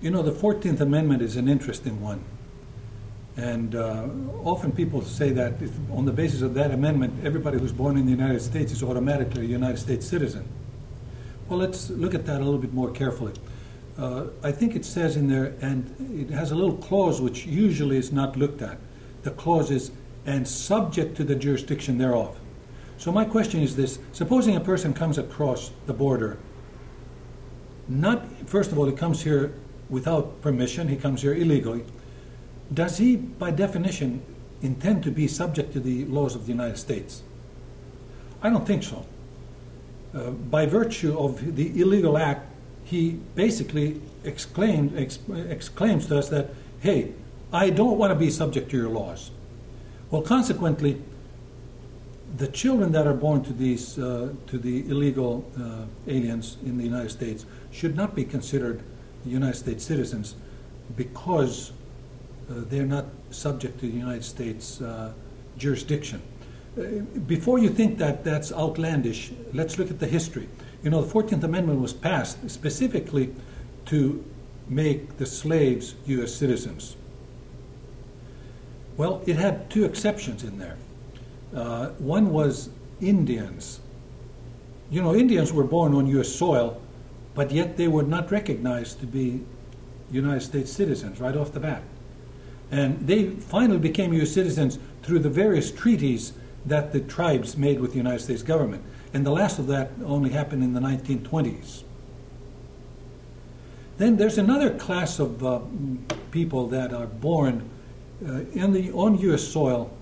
You know, the 14th Amendment is an interesting one. And uh, often people say that on the basis of that amendment, everybody who's born in the United States is automatically a United States citizen. Well, let's look at that a little bit more carefully. Uh, I think it says in there, and it has a little clause which usually is not looked at. The clause is, and subject to the jurisdiction thereof. So my question is this supposing a person comes across the border, not, first of all, he comes here without permission, he comes here illegally. Does he, by definition, intend to be subject to the laws of the United States? I don't think so. Uh, by virtue of the illegal act, he basically exclaimed, ex- exclaims to us that, hey, I don't want to be subject to your laws. Well, consequently, the children that are born to these uh, to the illegal uh, aliens in the United States should not be considered United States citizens because uh, they're not subject to the United States uh, jurisdiction. Uh, before you think that that's outlandish, let's look at the history. You know, the 14th Amendment was passed specifically to make the slaves U.S. citizens. Well, it had two exceptions in there. Uh, one was Indians. You know, Indians were born on U.S. soil, but yet they were not recognized to be United States citizens right off the bat. And they finally became U.S. citizens through the various treaties that the tribes made with the United States government. And the last of that only happened in the 1920s. Then there's another class of uh, people that are born uh, in the, on U.S. soil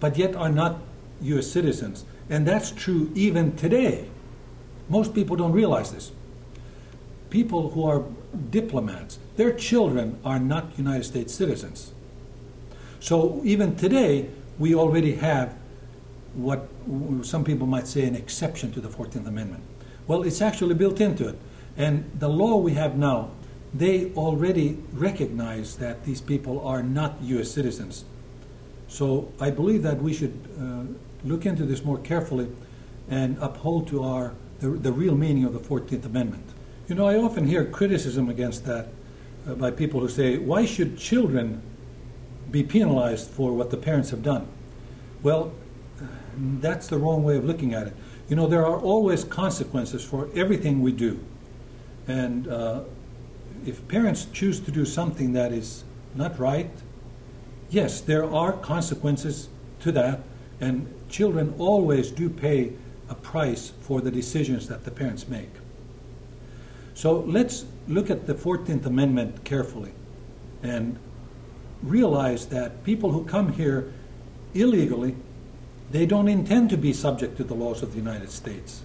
but yet are not U.S. citizens. And that's true even today. Most people don't realize this. People who are diplomats, their children are not United States citizens. So even today, we already have what some people might say an exception to the 14th Amendment. Well, it's actually built into it. And the law we have now, they already recognize that these people are not U.S. citizens. So I believe that we should uh, look into this more carefully and uphold to our the, the, real meaning of the 14th Amendment. You know, I often hear criticism against that uh, by people who say, why should children be penalized for what the parents have done? Well, that's the wrong way of looking at it. You know, there are always consequences for everything we do. And uh, if parents choose to do something that is not right, yes, there are consequences to that, and children always do pay a price for the decisions that the parents make. So let's look at the 14th Amendment carefully and realize that people who come here illegally, they don't intend to be subject to the laws of the United States.